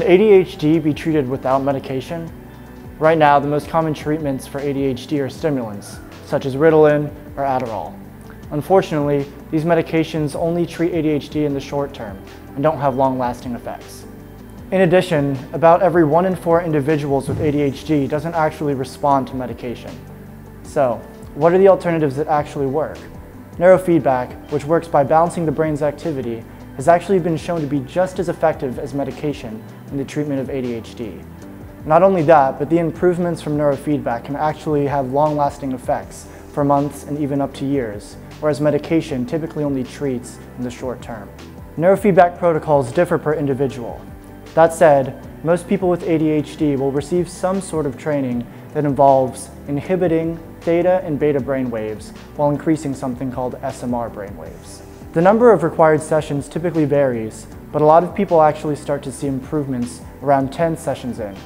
ADHD be treated without medication? Right now, the most common treatments for ADHD are stimulants, such as Ritalin or Adderall. Unfortunately, these medications only treat ADHD in the short term and don't have long-lasting effects. In addition, about every one in four individuals with ADHD doesn't actually respond to medication. So, what are the alternatives that actually work? Neurofeedback, which works by balancing the brain's activity, has actually been shown to be just as effective as medication in the treatment of ADHD. Not only that, but the improvements from neurofeedback can actually have long-lasting effects for months and even up to years, whereas medication typically only treats in the short term. Neurofeedback protocols differ per individual. That said, most people with ADHD will receive some sort of training that involves inhibiting theta and beta brainwaves while increasing something called SMR brainwaves. The number of required sessions typically varies, but a lot of people actually start to see improvements around 10 sessions in.